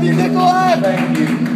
love you, Nikolai. Thank you.